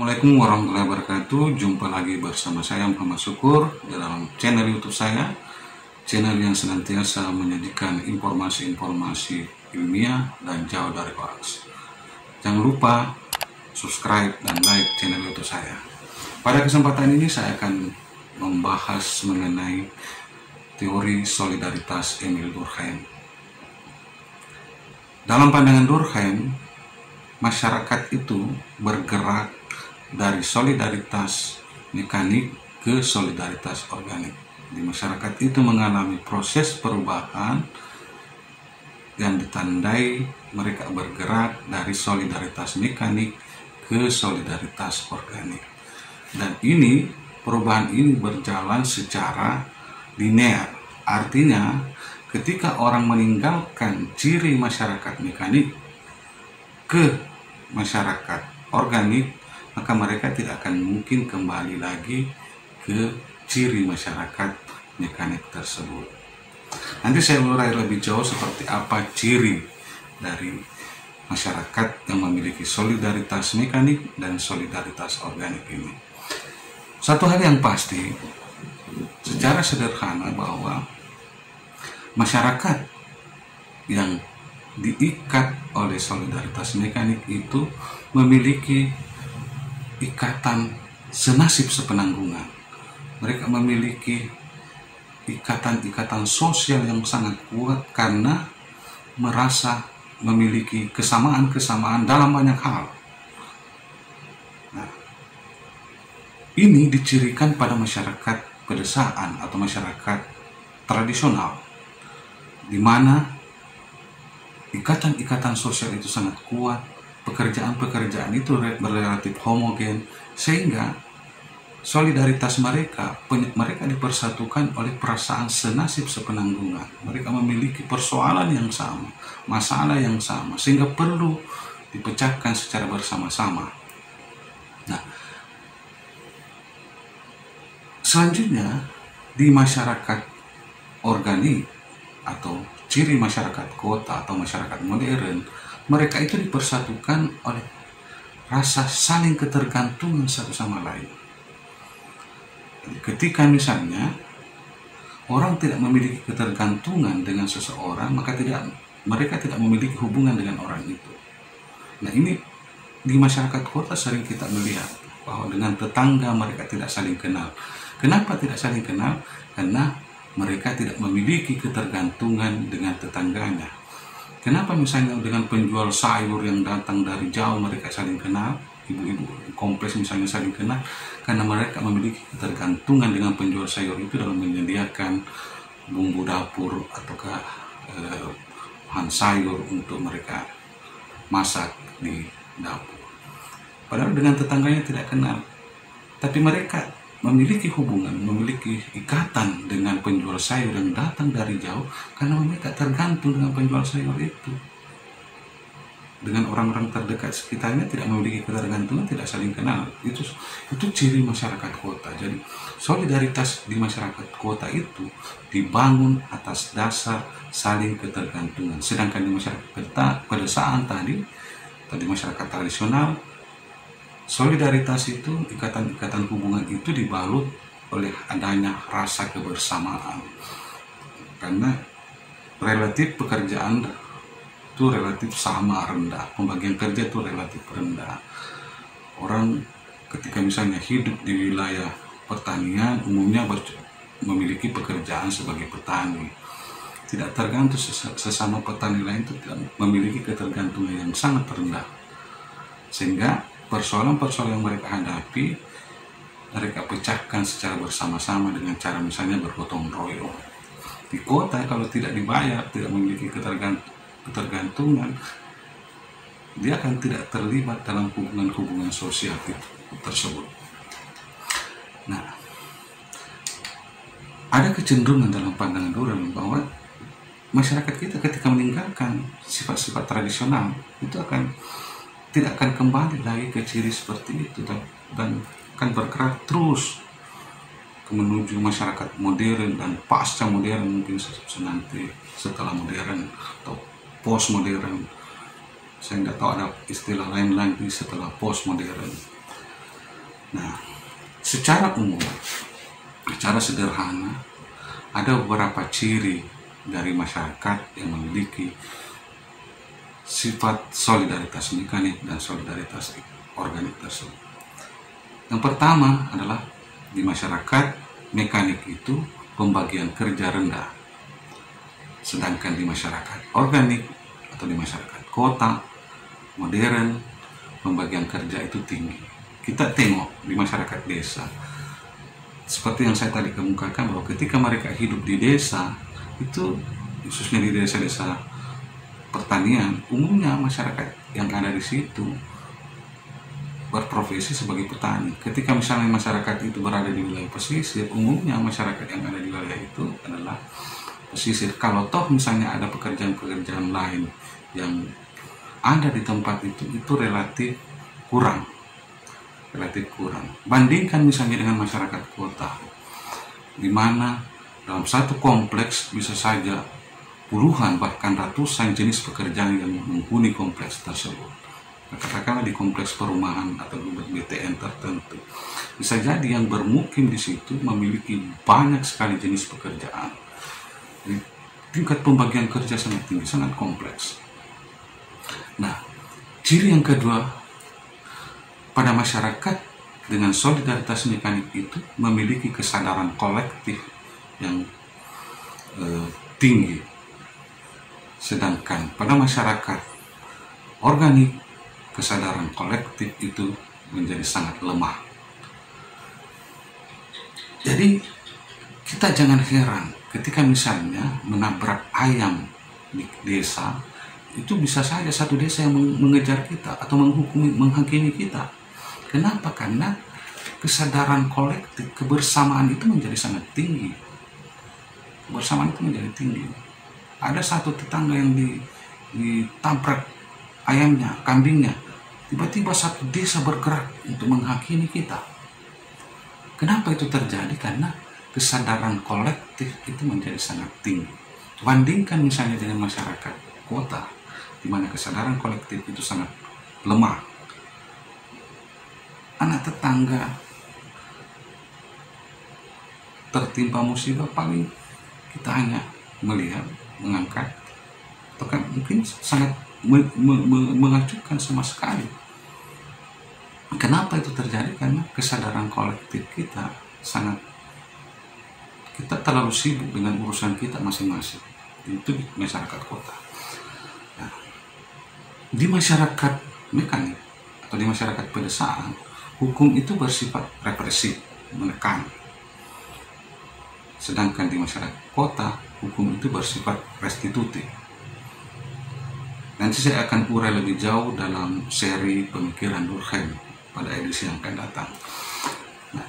Assalamualaikum warahmatullahi wabarakatuh. Jumpa lagi bersama saya Muhammad Syukur Dalam channel youtube saya. Channel yang senantiasa menyajikan informasi-informasi ilmiah dan jauh dari hoax. Jangan lupa subscribe dan like channel youtube saya. Pada kesempatan ini saya akan membahas mengenai teori solidaritas Emil Durkheim. Dalam pandangan Durkheim masyarakat itu bergerak dari solidaritas mekanik ke solidaritas organik. Di masyarakat itu mengalami proses perubahan yang ditandai mereka bergerak dari solidaritas mekanik ke solidaritas organik. Dan ini perubahan ini berjalan secara linear. Artinya ketika orang meninggalkan ciri masyarakat mekanik ke masyarakat organik maka mereka tidak akan mungkin kembali lagi ke ciri masyarakat mekanik tersebut. Nanti saya urai lebih jauh seperti apa ciri dari masyarakat yang memiliki solidaritas mekanik dan solidaritas organik ini. Satu hal yang pasti, secara sederhana bahwa masyarakat yang diikat oleh solidaritas mekanik itu memiliki ikatan senasib sepenanggungan. Mereka memiliki ikatan-ikatan sosial yang sangat kuat karena merasa memiliki kesamaan-kesamaan dalam banyak hal. Nah, ini dicirikan pada masyarakat pedesaan atau masyarakat tradisional, di mana ikatan-ikatan sosial itu sangat kuat pekerjaan-pekerjaan itu relatif homogen sehingga solidaritas mereka mereka dipersatukan oleh perasaan senasib sepenanggungan. Mereka memiliki persoalan yang sama masalah yang sama sehingga perlu dipecahkan secara bersama-sama. Nah selanjutnya di masyarakat organik atau ciri masyarakat kota atau masyarakat modern mereka itu dipersatukan oleh rasa saling ketergantungan satu sama lain. Ketika misalnya orang tidak memiliki ketergantungan dengan seseorang, maka tidak mereka tidak memiliki hubungan dengan orang itu. Nah ini di masyarakat kota sering kita melihat bahwa dengan tetangga mereka tidak saling kenal. Kenapa tidak saling kenal? Karena mereka tidak memiliki ketergantungan dengan tetangganya Kenapa misalnya dengan penjual sayur yang datang dari jauh mereka saling kenal, ibu-ibu kompleks misalnya saling kenal, karena mereka memiliki ketergantungan dengan penjual sayur itu dalam menyediakan bumbu dapur ataukah eh, bahan sayur untuk mereka masak di dapur. Padahal dengan tetangganya tidak kenal, tapi mereka memiliki hubungan, memiliki ikatan dengan penjual sayur yang datang dari jauh karena mereka tergantung dengan penjual sayur itu. Dengan orang-orang terdekat sekitarnya tidak memiliki ketergantungan, tidak saling kenal. Itu itu ciri masyarakat kota. Jadi solidaritas di masyarakat kota itu dibangun atas dasar saling ketergantungan. Sedangkan di masyarakat pedesaan tadi, tadi masyarakat tradisional solidaritas itu ikatan-ikatan hubungan itu dibalut oleh adanya rasa kebersamaan. Karena relatif pekerjaan itu relatif sama rendah pembagian kerja itu relatif rendah. Orang ketika misalnya hidup di wilayah pertanian umumnya memiliki pekerjaan sebagai petani. Tidak tergantung sesama petani lain itu memiliki ketergantungan yang sangat rendah. Sehingga persoalan-persoalan yang mereka hadapi mereka pecahkan secara bersama-sama dengan cara misalnya bergotong royong. Di kota kalau tidak dibayar tidak memiliki ketergantungan dia akan tidak terlibat dalam hubungan-hubungan sosial tersebut. Nah ada kecenderungan dalam pandangan orang bahwa masyarakat kita ketika meninggalkan sifat-sifat tradisional itu akan tidak akan kembali lagi ke ciri seperti itu dan, dan akan bergerak terus menuju masyarakat modern dan pasca modern mungkin nanti setelah modern atau post modern saya nggak tahu ada istilah lain lagi setelah post modern Nah, secara umum, secara sederhana, ada beberapa ciri dari masyarakat yang memiliki sifat solidaritas mekanik dan solidaritas organik tersebut. Yang pertama adalah di masyarakat mekanik itu pembagian kerja rendah. Sedangkan di masyarakat organik atau di masyarakat kota modern pembagian kerja itu tinggi. Kita tengok di masyarakat desa seperti yang saya tadi kemukakan bahwa ketika mereka hidup di desa itu khususnya di desa-desa pertanian umumnya masyarakat yang ada di situ berprofesi sebagai petani. Ketika misalnya masyarakat itu berada di wilayah pesisir, umumnya masyarakat yang ada di wilayah itu adalah pesisir. Kalau toh misalnya ada pekerjaan-pekerjaan lain yang ada di tempat itu, itu relatif kurang. Relatif kurang. Bandingkan misalnya dengan masyarakat kota, di mana dalam satu kompleks bisa saja puluhan bahkan ratusan jenis pekerjaan yang menghuni kompleks tersebut. Katakanlah di kompleks perumahan atau BTN tertentu. Bisa jadi yang bermukim di situ memiliki banyak sekali jenis pekerjaan. Jadi, tingkat pembagian kerja sangat tinggi sangat kompleks. Nah ciri yang kedua pada masyarakat dengan solidaritas mekanik itu memiliki kesadaran kolektif yang eh, tinggi sedangkan pada masyarakat organik kesadaran kolektif itu menjadi sangat lemah. Jadi kita jangan heran ketika misalnya menabrak ayam di desa itu bisa saja satu desa yang mengejar kita atau menghukumi menghakimi kita. Kenapa? Karena kesadaran kolektif kebersamaan itu menjadi sangat tinggi. Kebersamaan itu menjadi tinggi. Ada satu tetangga yang di, ditabrak ayamnya, kambingnya, Tiba-tiba satu desa bergerak untuk menghakimi kita. Kenapa itu terjadi? Karena kesadaran kolektif itu menjadi sangat tinggi. Bandingkan misalnya dengan masyarakat kota, di mana kesadaran kolektif itu sangat lemah. Anak tetangga tertimpa musibah paling kita hanya melihat, mengangkat, atau kan mungkin sangat mengacuhkan sama sekali Kenapa itu terjadi? Karena kesadaran kolektif kita sangat kita terlalu sibuk dengan urusan kita masing-masing. Itu di masyarakat kota. Nah, di masyarakat mekanik atau di masyarakat pedesaan, hukum itu bersifat represif, menekan. Sedangkan di masyarakat kota, hukum itu bersifat restitutif. Nanti saya akan urai lebih jauh dalam seri pemikiran Durkheim pada edisi yang akan datang. Nah,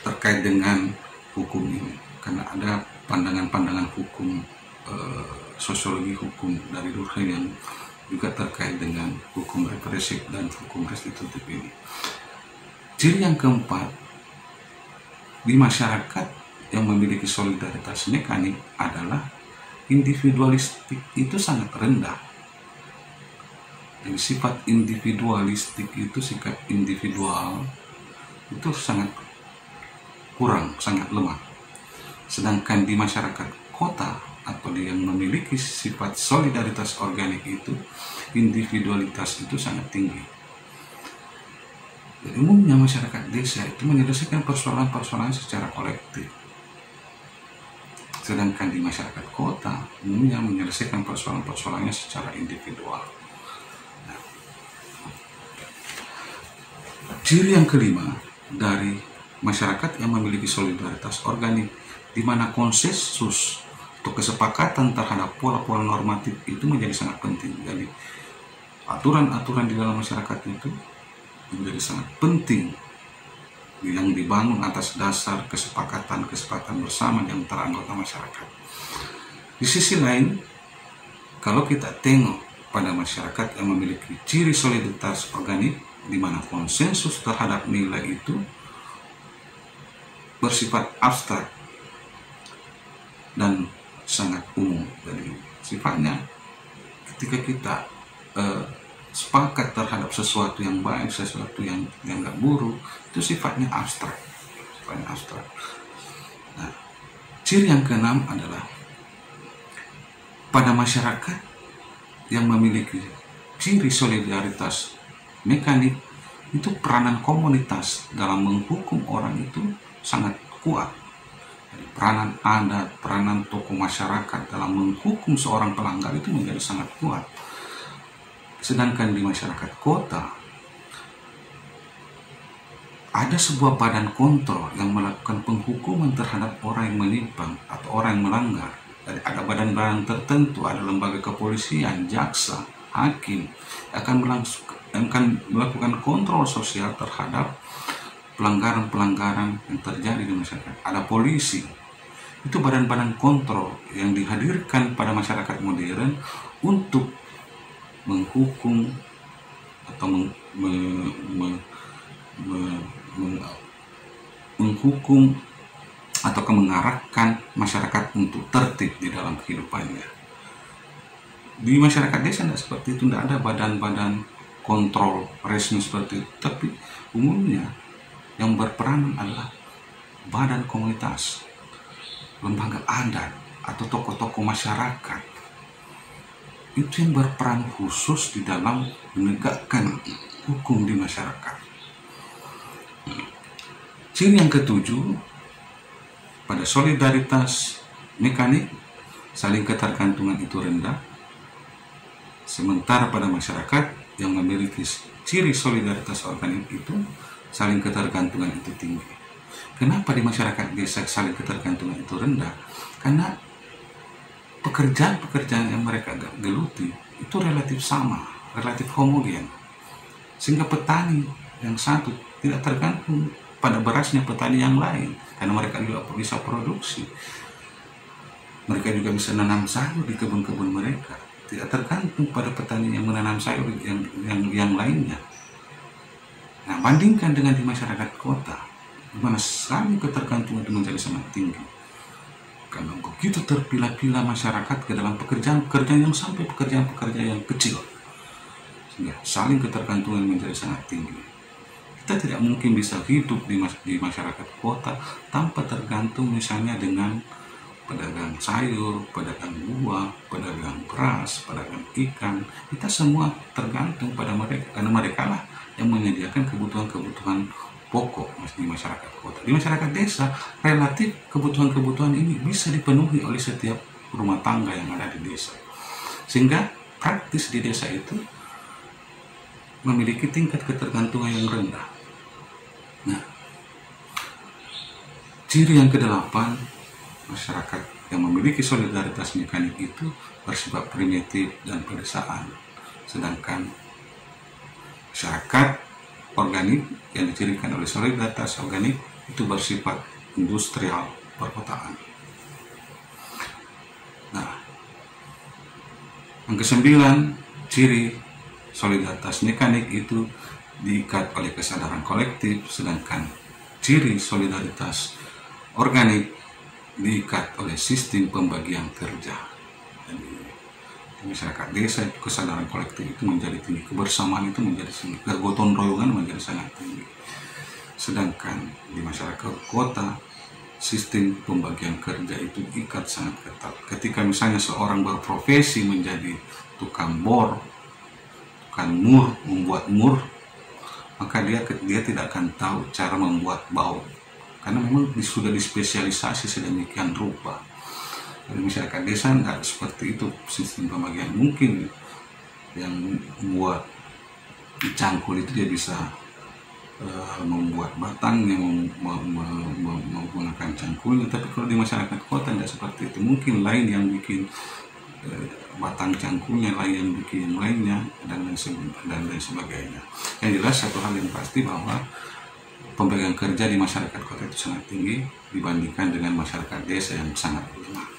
terkait dengan hukum ini, karena ada pandangan-pandangan hukum e, sosiologi hukum dari Durkheim yang juga terkait dengan hukum represif dan hukum restitutif ini. Ciri yang keempat di masyarakat yang memiliki solidaritas mekanik adalah individualistik itu sangat rendah jadi sifat individualistik itu sikap individual itu sangat kurang, sangat lemah. Sedangkan di masyarakat kota atau yang memiliki sifat solidaritas organik itu, individualitas itu sangat tinggi. Jadi umumnya masyarakat desa itu menyelesaikan persoalan-persoalan secara kolektif. Sedangkan di masyarakat kota umumnya menyelesaikan persoalan-persoalannya secara individual. Ciri yang kelima dari masyarakat yang memiliki solidaritas organik di mana konsensus atau kesepakatan terhadap pola-pola normatif itu menjadi sangat penting. Jadi aturan-aturan di dalam masyarakat itu menjadi sangat penting yang dibangun atas dasar kesepakatan-kesepakatan bersama di antara anggota masyarakat. Di sisi lain, kalau kita tengok pada masyarakat yang memiliki ciri soliditas organik, di mana konsensus terhadap nilai itu bersifat abstrak dan sangat umum. Jadi sifatnya ketika kita uh, sepakat terhadap sesuatu yang baik, sesuatu yang yang gak buruk, itu sifatnya abstrak. Sifatnya abstrak. Nah, ciri yang keenam adalah pada masyarakat yang memiliki ciri solidaritas mekanik itu peranan komunitas dalam menghukum orang itu sangat kuat. Peranan adat, peranan tokoh masyarakat dalam menghukum seorang pelanggar itu menjadi sangat kuat. Sedangkan di masyarakat kota ada sebuah badan kontrol yang melakukan penghukuman terhadap orang yang menyimpang atau orang yang melanggar. Jadi ada badan-badan tertentu, ada lembaga kepolisian, jaksa, hakim akan akan melakukan kontrol sosial terhadap pelanggaran-pelanggaran yang terjadi di masyarakat. Ada polisi, itu badan-badan kontrol yang dihadirkan pada masyarakat modern untuk menghukum atau meng, me, me, me, me, menghukum atau mengarahkan masyarakat untuk tertib di dalam kehidupannya. Di masyarakat desa tidak seperti itu, tidak ada badan-badan kontrol resmi seperti itu, tapi umumnya yang berperan adalah badan komunitas, lembaga adat, atau tokoh-tokoh masyarakat. Itu yang berperan khusus di dalam menegakkan hukum di masyarakat. Ciri yang ketujuh pada solidaritas mekanik saling ketergantungan itu rendah. Sementara pada masyarakat yang memiliki ciri solidaritas organik itu saling ketergantungan itu tinggi. Kenapa di masyarakat desa saling ketergantungan itu rendah? Karena pekerjaan-pekerjaan yang mereka geluti itu relatif sama relatif homogen. Sehingga petani yang satu tidak tergantung pada berasnya petani yang lain karena mereka juga bisa produksi. Mereka juga bisa menanam sayur di kebun-kebun mereka. Tidak tergantung pada petani yang menanam sayur yang yang, yang lainnya. Nah bandingkan dengan di masyarakat kota di mana sekali ketergantungan itu menjadi sangat tinggi karena begitu terpilah-pilah masyarakat ke dalam pekerjaan-pekerjaan yang sampai pekerjaan-pekerjaan yang kecil sehingga saling ketergantungan menjadi sangat tinggi kita tidak mungkin bisa hidup di, mas di masyarakat kota tanpa tergantung misalnya dengan pedagang sayur, pedagang buah, pedagang beras, pedagang ikan. Kita semua tergantung pada mereka karena mereka lah yang menyediakan kebutuhan-kebutuhan pokok di masyarakat kota. Di masyarakat desa, relatif kebutuhan-kebutuhan ini bisa dipenuhi oleh setiap rumah tangga yang ada di desa. Sehingga praktis di desa itu memiliki tingkat ketergantungan yang rendah. Nah, ciri yang kedelapan masyarakat yang memiliki solidaritas mekanik itu bersifat primitif dan pedesaan, sedangkan masyarakat organik yang dicirikan oleh solidaritas organik itu bersifat industrial perkotaan. Nah, yang kesembilan ciri solidaritas mekanik itu diikat oleh kesadaran kolektif, sedangkan ciri solidaritas organik diikat oleh sistem pembagian kerja. Jadi, di masyarakat desa kesadaran kolektif itu menjadi tinggi, kebersamaan itu menjadi tinggi, kegotong royongan menjadi sangat tinggi. Sedangkan di masyarakat kota sistem pembagian kerja itu ikat sangat ketat. Ketika misalnya seorang berprofesi menjadi tukang bor, tukang mur, membuat mur, maka dia dia tidak akan tahu cara membuat bau karena memang sudah dispesialisasi sedemikian rupa dari masyarakat desa nggak seperti itu sistem pembagian mungkin yang membuat cangkul itu dia bisa uh, membuat batangnya mem, mem, mem, menggunakan cangkulnya. Tapi kalau di masyarakat kota tidak seperti itu. Mungkin lain yang bikin uh, batang cangkulnya lain yang bikin lainnya dan dan lain sebagainya. Yang jelas satu hal yang pasti bahwa pembagian kerja di masyarakat kota itu sangat tinggi dibandingkan dengan masyarakat desa yang sangat lemah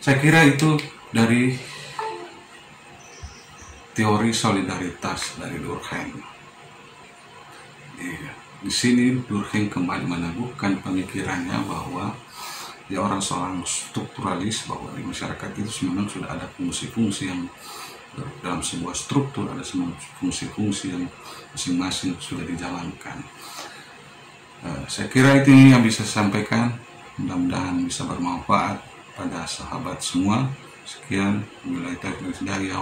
saya kira itu dari teori solidaritas dari Durkheim di, di sini Durkheim kembali meneguhkan pemikirannya bahwa dia orang seorang strukturalis bahwa di masyarakat itu memang sudah ada fungsi-fungsi yang dalam sebuah struktur ada semua fungsi-fungsi yang masing-masing sudah dijalankan. Uh, saya kira itu yang bisa saya sampaikan. Mudah-mudahan bisa bermanfaat pada sahabat semua. Sekian,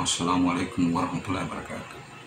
Wassalamualaikum warahmatullahi wabarakatuh.